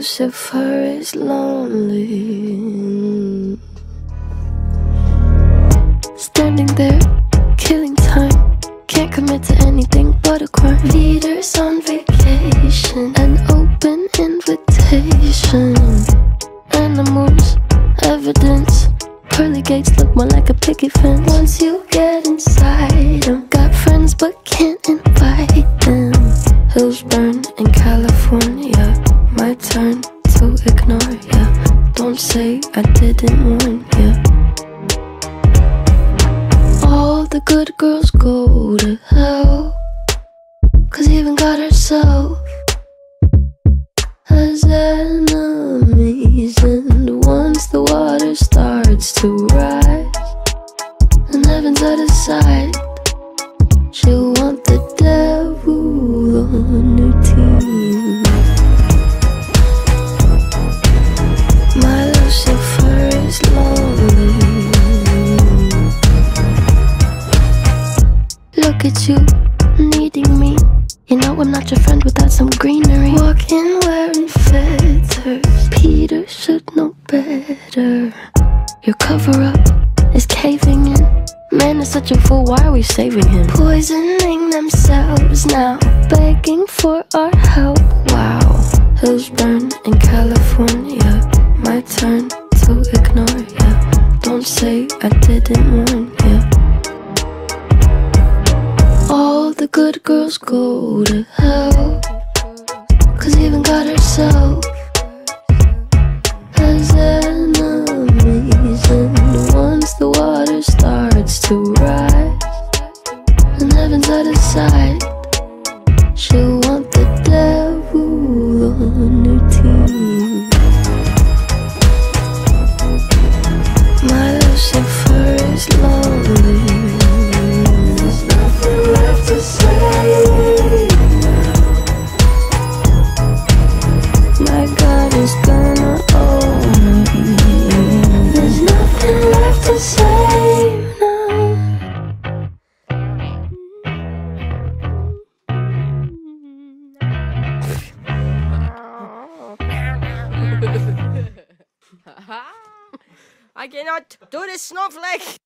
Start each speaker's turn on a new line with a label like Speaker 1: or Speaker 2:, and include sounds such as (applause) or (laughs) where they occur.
Speaker 1: Lucifer is lonely. Standing there, killing time. Can't commit to anything but a crime. Peter's on vacation, an open invitation. Animals, evidence. Pearly gates look more like a picket fence. Once you get inside them, got friends but can't invite them. Hills burn in California. My turn to ignore ya. Don't say I didn't warn ya. All the good girls go to hell. Cause even God herself has enemies. And once the water starts to rise, and heaven's out of sight, Look at you, needing me. You know I'm not your friend without some greenery. Walking wearing feathers. Peter should know better. Your cover up is caving in. Man is such a fool, why are we saving him? Poisoning themselves now, begging for our help. Wow. Hills burn in California. My turn to ignore ya. Don't say I didn't warn ya. The good girls go to hell. Cause even God herself (laughs)
Speaker 2: I cannot do this snowflake.